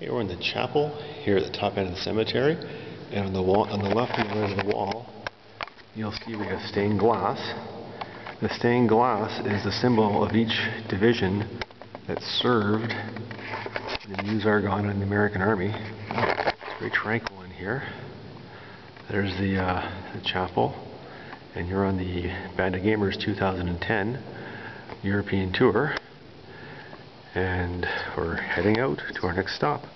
Okay, we're in the chapel here at the top end of the cemetery, and on the wall, on the left and right of the wall, you'll see we have stained glass. The stained glass is the symbol of each division that served in the Meuse Argonne and the American Army. It's very tranquil in here. There's the, uh, the chapel, and you're on the Band of Gamers 2010 European Tour and we're heading out to our next stop.